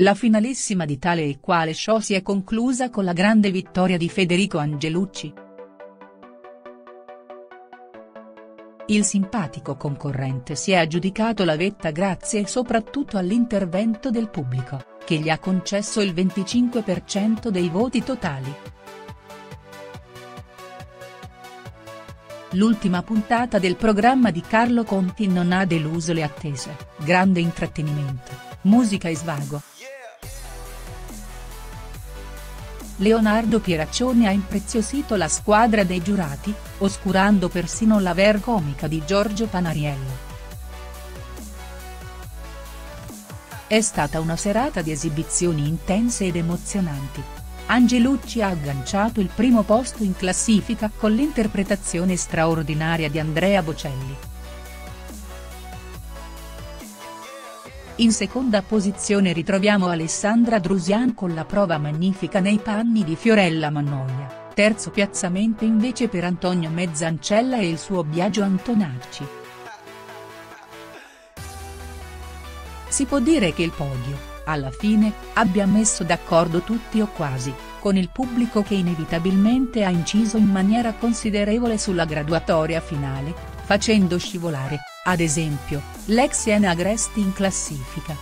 La finalissima di tale e quale show si è conclusa con la grande vittoria di Federico Angelucci. Il simpatico concorrente si è aggiudicato la vetta grazie soprattutto all'intervento del pubblico, che gli ha concesso il 25% dei voti totali. L'ultima puntata del programma di Carlo Conti non ha deluso le attese, grande intrattenimento, musica e svago. Leonardo Pieraccioni ha impreziosito la squadra dei giurati, oscurando persino l'aver comica di Giorgio Panariello. È stata una serata di esibizioni intense ed emozionanti. Angelucci ha agganciato il primo posto in classifica con l'interpretazione straordinaria di Andrea Bocelli. In seconda posizione ritroviamo Alessandra Drusian con la prova magnifica nei panni di Fiorella Mannoia, terzo piazzamento invece per Antonio Mezzancella e il suo Biagio Antonacci. Si può dire che il podio, alla fine, abbia messo d'accordo tutti o quasi, con il pubblico che inevitabilmente ha inciso in maniera considerevole sulla graduatoria finale, facendo scivolare, ad esempio, l'ex Siena Agresti in classifica.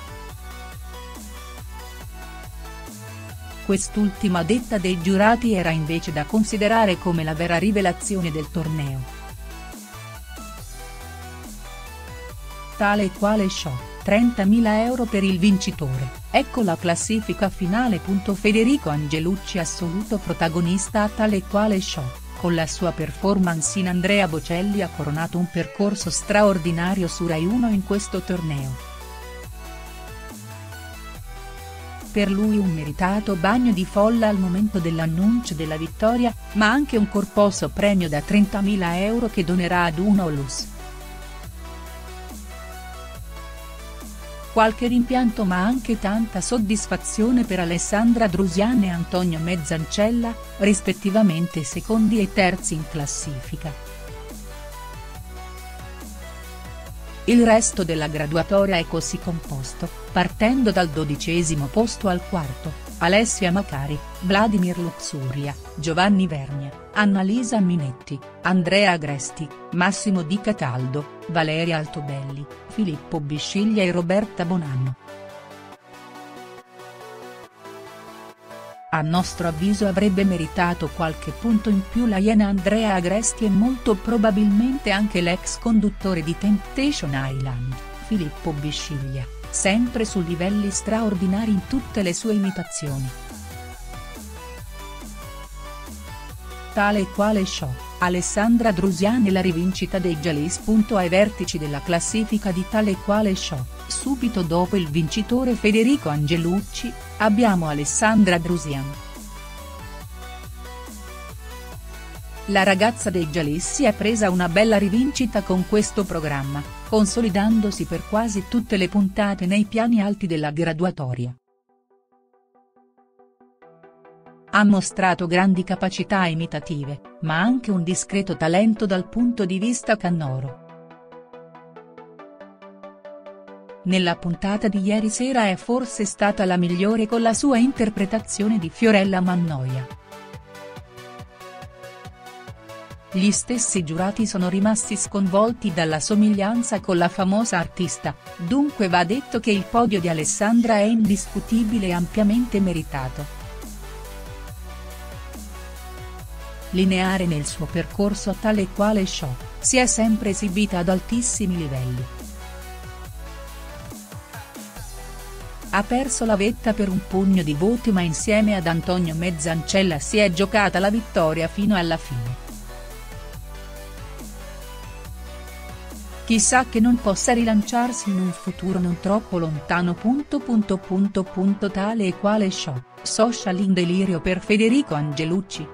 Quest'ultima detta dei giurati era invece da considerare come la vera rivelazione del torneo. Tale e quale show, 30.000 euro per il vincitore, ecco la classifica finale. Federico Angelucci assoluto protagonista a tale e quale show con la sua performance in Andrea Bocelli ha coronato un percorso straordinario su Rai 1 in questo torneo. Per lui un meritato bagno di folla al momento dell'annuncio della vittoria, ma anche un corposo premio da 30.000 euro che donerà ad uno Olus. Qualche rimpianto ma anche tanta soddisfazione per Alessandra Drusian e Antonio Mezzancella, rispettivamente secondi e terzi in classifica. Il resto della graduatoria è così composto, partendo dal dodicesimo posto al quarto, Alessia Macari, Vladimir Luxuria, Giovanni Vernia, Annalisa Minetti, Andrea Agresti, Massimo Di Cataldo, Valeria Altobelli, Filippo Bisciglia e Roberta Bonanno. A nostro avviso avrebbe meritato qualche punto in più la Iena Andrea Agresti e molto probabilmente anche l'ex conduttore di Temptation Island, Filippo Bisciglia, sempre su livelli straordinari in tutte le sue imitazioni. tale e quale show, Alessandra Drusian e la rivincita dei Jalis. Ai vertici della classifica di tale e quale show, subito dopo il vincitore Federico Angelucci, abbiamo Alessandra Drusian. La ragazza dei Jalis si è presa una bella rivincita con questo programma, consolidandosi per quasi tutte le puntate nei piani alti della graduatoria. Ha mostrato grandi capacità imitative, ma anche un discreto talento dal punto di vista cannoro. Nella puntata di ieri sera è forse stata la migliore con la sua interpretazione di Fiorella Mannoia. Gli stessi giurati sono rimasti sconvolti dalla somiglianza con la famosa artista, dunque va detto che il podio di Alessandra è indiscutibile e ampiamente meritato. lineare nel suo percorso a tale e quale show, si è sempre esibita ad altissimi livelli. Ha perso la vetta per un pugno di voti ma insieme ad Antonio Mezzancella si è giocata la vittoria fino alla fine. Chissà che non possa rilanciarsi in un futuro non troppo lontano. Punto punto punto punto tale e quale show, social in delirio per Federico Angelucci.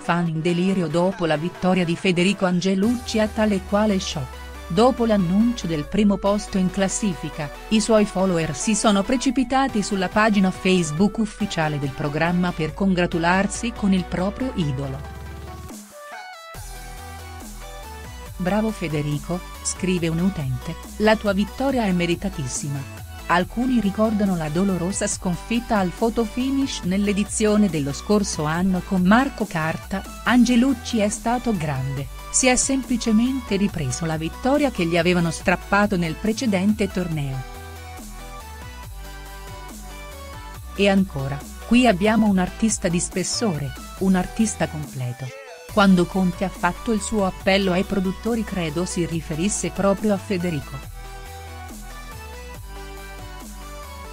fan in delirio dopo la vittoria di Federico Angelucci a tale quale show. Dopo l'annuncio del primo posto in classifica, i suoi follower si sono precipitati sulla pagina Facebook ufficiale del programma per congratularsi con il proprio idolo. Bravo Federico, scrive un utente, la tua vittoria è meritatissima. Alcuni ricordano la dolorosa sconfitta al fotofinish nell'edizione dello scorso anno con Marco Carta, Angelucci è stato grande, si è semplicemente ripreso la vittoria che gli avevano strappato nel precedente torneo. E ancora, qui abbiamo un artista di spessore, un artista completo. Quando Conte ha fatto il suo appello ai produttori credo si riferisse proprio a Federico.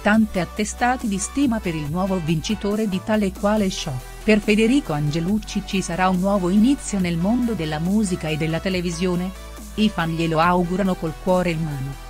Tante attestati di stima per il nuovo vincitore di tale e quale show, per Federico Angelucci ci sarà un nuovo inizio nel mondo della musica e della televisione? I fan glielo augurano col cuore in mano.